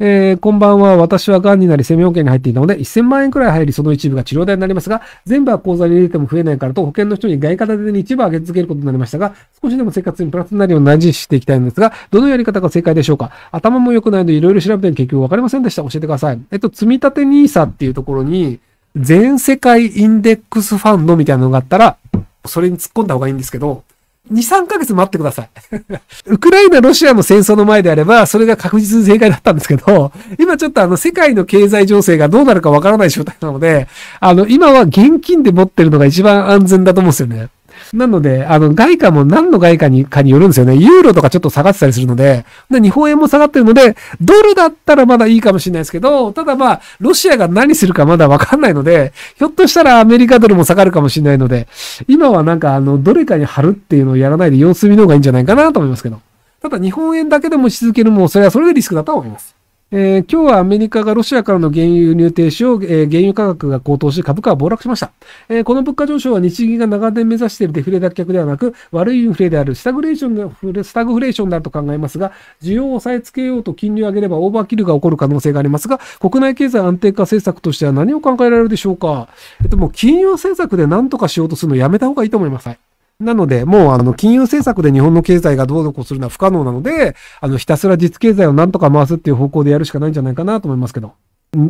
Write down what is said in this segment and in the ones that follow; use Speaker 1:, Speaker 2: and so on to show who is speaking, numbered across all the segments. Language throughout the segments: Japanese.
Speaker 1: えー、こんばんは。私は癌になり生命保険に入っていたので、1000万円くらい入り、その一部が治療代になりますが、全部は口座に入れても増えないからと、保険の人に外貨建てに一部上げ続けることになりましたが、少しでも生活にプラスになるように大事にしていきたいんですが、どのやり方が正解でしょうか？頭も良くないので、いろいろ調べて結局わかりませんでした。教えてください。えっと、積立 NISA っていうところに、全世界インデックスファンドみたいなのがあったら、それに突っ込んだ方がいいんですけど、2、3ヶ月待ってください。ウクライナ、ロシアの戦争の前であれば、それが確実に正解だったんですけど、今ちょっとあの、世界の経済情勢がどうなるかわからない状態なので、あの、今は現金で持ってるのが一番安全だと思うんですよね。なので、あの、外貨も何の外貨にかによるんですよね。ユーロとかちょっと下がってたりするので、で日本円も下がってるので、ドルだったらまだいいかもしれないですけど、ただまあ、ロシアが何するかまだわかんないので、ひょっとしたらアメリカドルも下がるかもしれないので、今はなんかあの、どれかに貼るっていうのをやらないで様子見の方がいいんじゃないかなと思いますけど。ただ日本円だけでもし続けるも、それはそれでリスクだと思います。えー、今日はアメリカがロシアからの原油輸入停止を、えー、原油価格が高騰し株価は暴落しました。えー、この物価上昇は日銀が長年目指しているデフレ脱却ではなく、悪いインフレであるスタグレーションが、スタグフレーションであると考えますが、需要を抑えつけようと金利を上げればオーバーキルが起こる可能性がありますが、国内経済安定化政策としては何を考えられるでしょうかえっと、もう金融政策で何とかしようとするのやめた方がいいと思います。はいなので、もうあの、金融政策で日本の経済がどうぞこうするのは不可能なので、あの、ひたすら実経済をなんとか回すっていう方向でやるしかないんじゃないかなと思いますけど。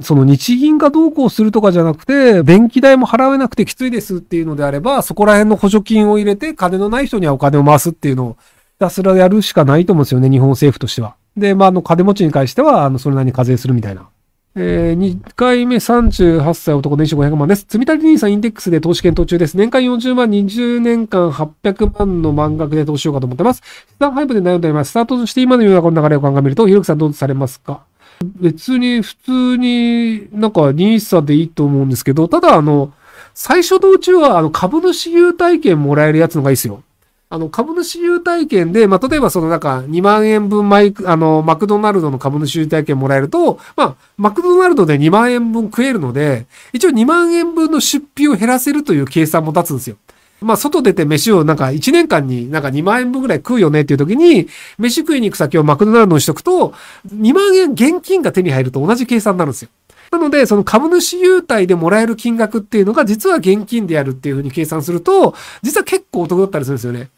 Speaker 1: その日銀がどうこうするとかじゃなくて、電気代も払えなくてきついですっていうのであれば、そこら辺の補助金を入れて、金のない人にはお金を回すっていうのを、ひたすらやるしかないと思うんですよね、日本政府としては。で、まあ、あの、金持ちに関しては、あの、それなりに課税するみたいな。えー、2回目38歳男年収500万です。積み立 NISA インデックスで投資検討中です。年間40万、20年間800万の満額で投資しようかと思ってます。資産配分で悩んでおります。スタートして今のようなこの流れを鑑みると、ひろきさんどうされますか別に普通になんか NISA でいいと思うんですけど、ただあの、最初のうちはあの株主優待券もらえるやつのがいいですよ。あの、株主優待券で、まあ、例えばそのなんか2万円分マイク、あの、マクドナルドの株主優待券もらえると、まあ、マクドナルドで2万円分食えるので、一応2万円分の出費を減らせるという計算も立つんですよ。まあ、外出て飯をなんか1年間になんか2万円分ぐらい食うよねっていう時に、飯食いに行く先をマクドナルドにしとくと、2万円現金が手に入ると同じ計算になるんですよ。なので、その株主優待でもらえる金額っていうのが実は現金であるっていうふうに計算すると、実は結構お得だったりするんですよね。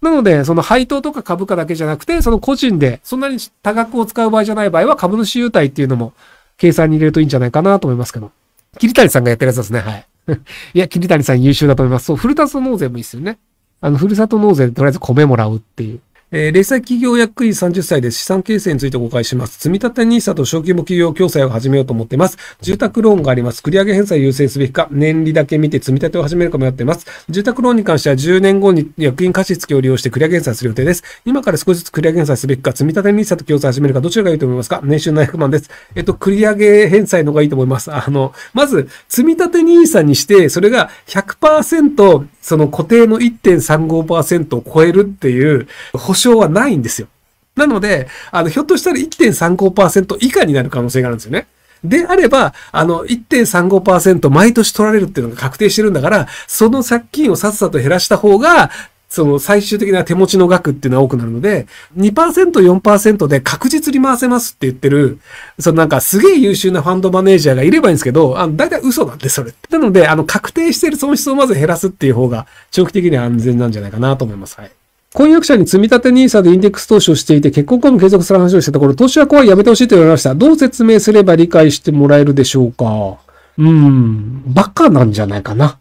Speaker 1: なので、その配当とか株価だけじゃなくて、その個人で、そんなに多額を使う場合じゃない場合は、株主優待っていうのも計算に入れるといいんじゃないかなと思いますけど。桐谷さんがやってるやつですね。はい。いや、桐谷さん優秀だと思います。そう、ふるさと納税もいいですよね。あの、ふるさと納税でとりあえず米もらうっていう。えー、零細企業役員30歳で資産形成についてご解します。積立 NISA と小規模企業共済を始めようと思っています。住宅ローンがあります。繰り上げ返済優先すべきか、年利だけ見て積立を始めるか迷っています。住宅ローンに関しては10年後に役員貸付を利用して繰り上げ返済する予定です。今から少しずつ繰り上げ返済すべきか、積立 NISA と共済始めるか、どちらがいいと思いますか？年収700万です。えっと、繰り上げ返済の方がいいと思います。あの、まず、積立 NISA にして、それが100%その固定の1.35%を超えるっていう保証はないんですよ。なので、あの、ひょっとしたら1.35%以下になる可能性があるんですよね。であれば、あの、1.35%毎年取られるっていうのが確定してるんだから、その借金をさっさと減らした方が、その最終的な手持ちの額っていうのは多くなるので、2%、4%で確実に回せますって言ってる、そのなんかすげえ優秀なファンドマネージャーがいればいいんですけど、あの、大体嘘なんで、それ。なので、あの、確定してる損失をまず減らすっていう方が、長期的には安全なんじゃないかなと思います。はい。婚約者に積み立 NISA でインデックス投資をしていて、結婚後も継続する話をしたところ、投資は怖いやめてほしいと言われました。どう説明すれば理解してもらえるでしょうか？うーん、バカなんじゃないかな。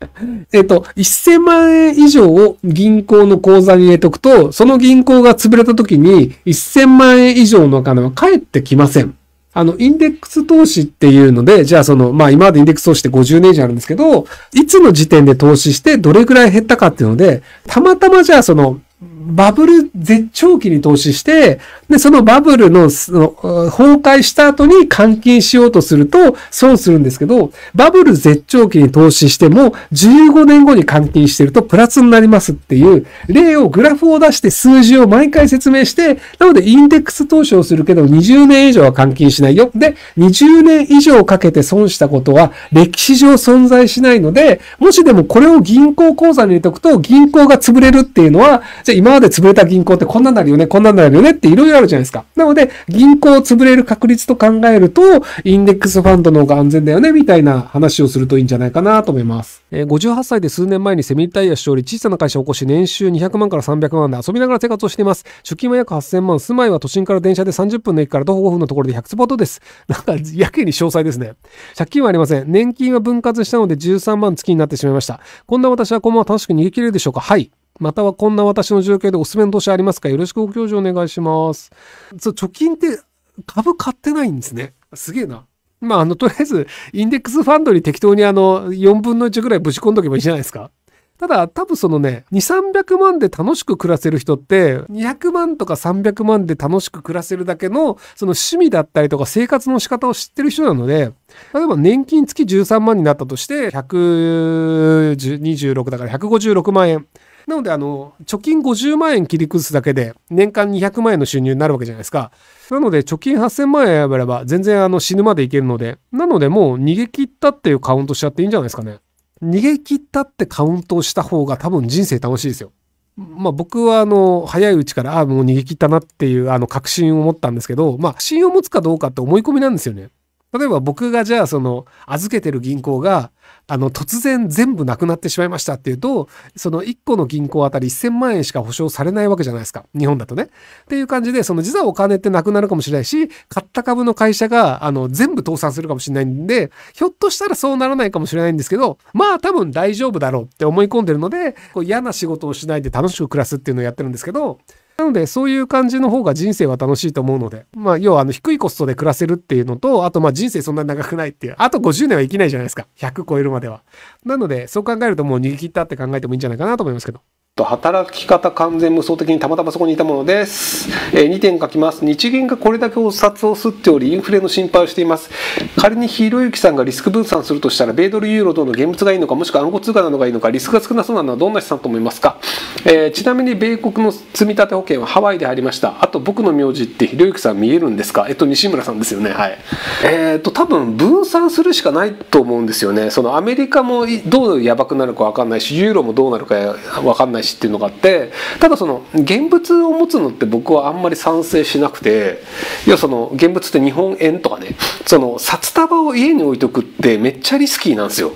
Speaker 1: えっと、1000万円以上を銀行の口座に入れとくと、その銀行が潰れた時に1000万円以上のお金は返ってきません。あの、インデックス投資っていうので、じゃあその、まあ今までインデックス投資って50年以上あるんですけど、いつの時点で投資してどれくらい減ったかっていうので、たまたまじゃあその、バブル絶頂期に投資して、で、そのバブルの崩壊した後に換金しようとすると損するんですけど、バブル絶頂期に投資しても15年後に換金してるとプラスになりますっていう例をグラフを出して数字を毎回説明して、なのでインデックス投資をするけど20年以上は換金しないよ。で、20年以上かけて損したことは歴史上存在しないので、もしでもこれを銀行口座に入れておくと銀行が潰れるっていうのは、じゃ今まで潰れた銀行ってこんなんなるよね、こんなんなるよねっていろいろあるじゃないですか。なので、銀行を潰れる確率と考えると、インデックスファンドの方が安全だよね、みたいな話をするといいんじゃないかなと思います。え、58歳で数年前にセミリタイヤしており、小さな会社を起こし、年収200万から300万で遊びながら生活をしています。出勤は約8000万、住まいは都心から電車で30分の駅から徒歩5分のところで100坪ほどです。なんか、やけに詳細ですね。借金はありません。年金は分割したので13万月になってしまいました。こんな私はこのまま楽しく逃げ切れるでしょうかはい。またはこんな私の状況でおすすめの投資ありますか？よろしくご教授お願いします。貯金って株買ってないんですね。すげえな。まあ、あの、とりあえず、インデックスファンドに適当にあの、4分の1ぐらいぶち込んどけばいいじゃないですか。ただ、多分そのね、2、300万で楽しく暮らせる人って、200万とか300万で楽しく暮らせるだけの、その趣味だったりとか生活の仕方を知ってる人なので、例えば年金月13万になったとして、126だから156万円。なので、あの、貯金50万円切り崩すだけで、年間200万円の収入になるわけじゃないですか。なので、貯金8000万円あれば、全然あの死ぬまでいけるので、なので、もう逃げ切ったっていうカウントしちゃっていいんじゃないですかね。逃げ切ったってカウントした方が多分人生楽しいですよ。まあ僕はあの早いうちからああもう逃げ切ったなっていうあの確信を持ったんですけどまあ信用持つかどうかって思い込みなんですよね。例えば僕がじゃあその預けてる銀行があの突然全部なくなってしまいましたっていうとその1個の銀行あたり1000万円しか保証されないわけじゃないですか日本だとね。っていう感じでその実はお金ってなくなるかもしれないし買った株の会社があの全部倒産するかもしれないんでひょっとしたらそうならないかもしれないんですけどまあ多分大丈夫だろうって思い込んでるのでこう嫌な仕事をしないで楽しく暮らすっていうのをやってるんですけどなので、そういう感じの方が人生は楽しいと思うので、まあ、要はあの低いコストで暮らせるっていうのと、あとまあ人生そんなに長くないっていう、あと50年は生きないじゃないですか。100超えるまでは。なので、そう考えるともう逃げ切ったって考えてもいいんじゃないかなと思いますけど。
Speaker 2: と働き方完全無双的にたまたまそこにいたものです、えー、2点書きます。日銀がこれだけお札を吸っておりインフレの心配をしています。仮にひろゆきさんがリスク分散するとしたら米ドルユーロとの現物がいいのかもしくは暗号通貨なのがいいのかリスクが少なそうなのはどんな資産と思いますか、えー、ちなみに米国の積立保険はハワイでありました。あと僕の名字ってひろゆきさん見えるんですか？えっと西村さんですよね。はい。えー、っと多分分散するしかないと思うんですよね。そのアメリカもどうやばくなるか分かんないしユーロもどうなるか分かんないしっていうのがあってただその現物を持つのって僕はあんまり賛成しなくて要はその現物って日本円とかねその札束を家に置いとくってめっちゃリスキーなんですよ。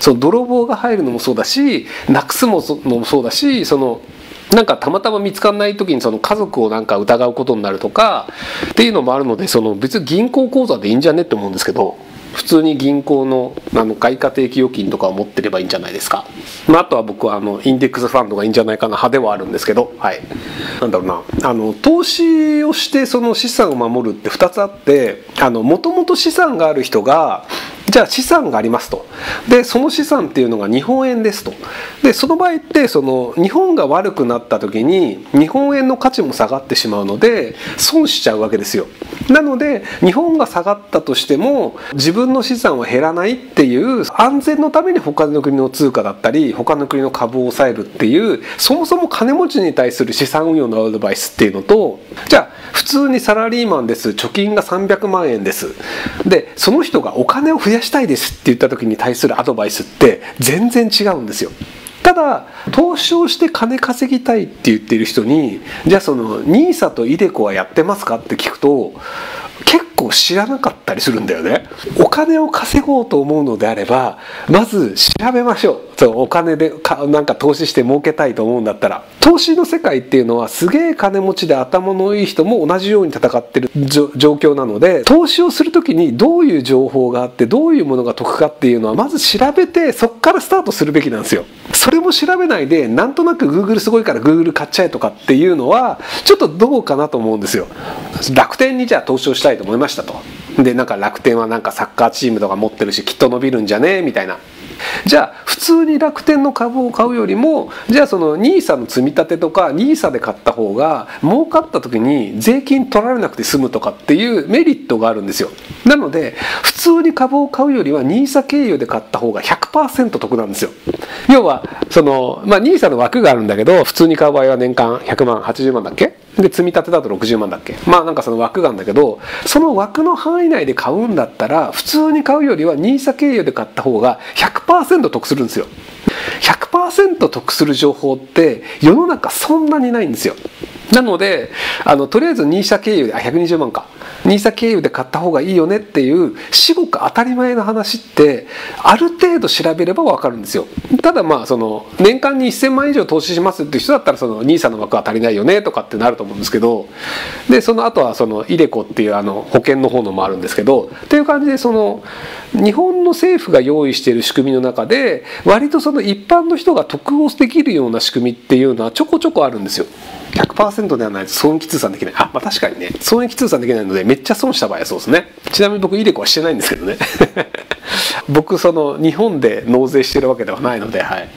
Speaker 2: その泥棒が入るのもそうだしなくすのもそうだしそのなんかたまたま見つかんない時にその家族をなんか疑うことになるとかっていうのもあるのでその別に銀行口座でいいんじゃねって思うんですけど普通に銀行のあの外貨定期預金とかを持ってればいいんじゃないですか、まあ、あとは僕はあのインデックスファンドがいいんじゃないかな派ではあるんですけどはい。なんだろうな。あの投資をしてその資産を守るって2つあってもともと資産がある人がじゃあ資産がありますと。でその資産っていうのが日本円ですと。でその場合ってその日本が悪くなった時に日本円の価値も下がってしまうので損しちゃうわけですよ。なので日本が下がったとしても自分の資産は減らないっていう安全のために他の国の通貨だったり他の国の株を抑えるっていうそもそも金持ちに対する資産運用のアドバイスっていうのとじゃあ普通にサラリーマンです。貯金が300万円です。でその人がお金を増やしたいですって言った時に対するアドバイスって全然違うんですよ。ただ投資をして金稼ぎたいって言ってる人にじゃあその NISA と iDeCo はやってますかって聞くと結構知らなかったりするんだよねお金を稼ごうと思うのであればまず調べましょうそうお金でかなんか投資して儲けたいと思うんだったら投資の世界っていうのはすげえ金持ちで頭のいい人も同じように戦ってる状況なので投資をする時にどういう情報があってどういうものが得かっていうのはまず調べてそこからスタートするべきなんですよ。それも調べないでなんとなく Google すごいから Google 買っちゃえとかっていうのはちょっとどうかなと思うんですよ。楽天にじゃあ投資をしたいと思いましたと。でなんか楽天はなんかサッカーチームとか持ってるしきっと伸びるんじゃねみたいな。じゃあ普通に楽天の株を買うよりもじゃあその NISA の積み立てとか NISA で買った方が儲かった時に税金取られなくて済むとかっていうメリットがあるんですよ。なので普通に株を買うよりは NISA 経由で買った方が100%得なんですよ。要はそのま NISA の枠があるんだけど普通に買う場合は年間100万80万だっけ？で積み立てだと60万だっけ？まあなんかその枠があるんだけどその枠の範囲内で買うんだったら普通に買うよりは NISA 経由で買った方が100%得するんですよ。100%得する情報って世の中そんなにないんですよ。なのであのとりあえず NISA 経由であ120万か。NISA 経由で買った方がいいよねっていう至極当たり前の話ってある程度調べれば分かるんですよ。ただまあその年間に1000万以上投資しますっていう人だったらその NISA の枠は足りないよねとかってなると思うんですけどでその後はその iDeCo っていうあの保険の方のもあるんですけどっていう感じでその日本の政府が用意している仕組みの中で割とその一般の人が得をできるような仕組みっていうのはちょこちょこあるんですよ。100%ではないと損益通算できない。あまあ確かにね。損益通算できないのでめっちゃ損した場合はそうですね。ちなみに僕イデコはしてないんですけどね。僕その日本で納税してるわけではないのではい。